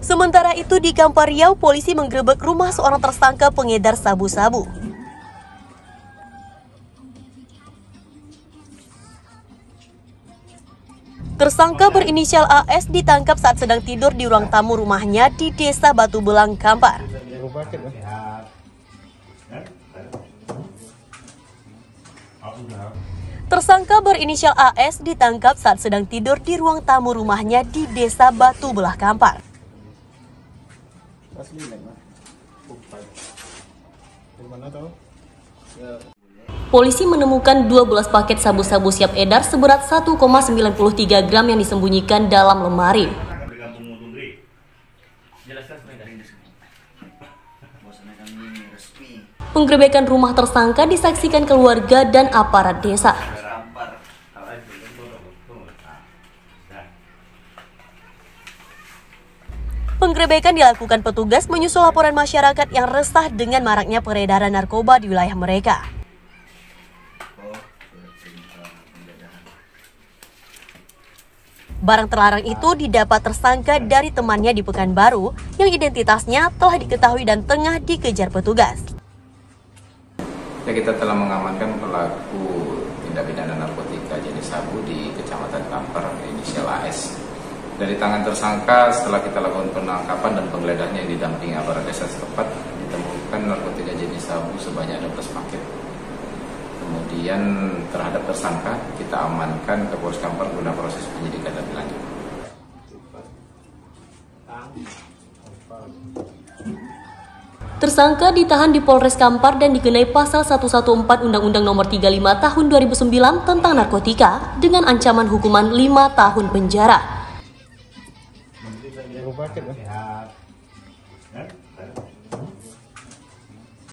Sementara itu di Kampar Riau, polisi menggerebek rumah seorang tersangka pengedar sabu-sabu. Tersangka berinisial AS ditangkap saat sedang tidur di ruang tamu rumahnya di Desa Batu Belang, Kampar. Tersangka berinisial AS ditangkap saat sedang tidur di ruang tamu rumahnya di Desa Batu Belah, Kampar. Polisi menemukan 12 paket sabu-sabu siap edar seberat 1,93 gram yang disembunyikan dalam lemari. Penggerebekan rumah tersangka disaksikan keluarga dan aparat desa. Penggerebekan dilakukan petugas menyusul laporan masyarakat yang resah dengan maraknya peredaran narkoba di wilayah mereka. Barang terlarang itu didapat tersangka dari temannya di Pekanbaru yang identitasnya telah diketahui dan tengah dikejar petugas. Ya, kita telah mengamankan pelaku tindak pidana narkotika jenis sabu di Kecamatan Kampar inisial AS. Dari tangan tersangka setelah kita lakukan penangkapan dan penggeledahan yang didampingi aparat desa setempat ditemukan narkotika jenis sabu sebanyak 12 paket. Kemudian terhadap tersangka kita amankan ke Polres Kampar guna proses penyidikan lebih lanjut. Tersangka ditahan di Polres Kampar dan dikenai pasal 114 Undang-Undang Nomor 35 Tahun 2009 tentang narkotika dengan ancaman hukuman 5 tahun penjara.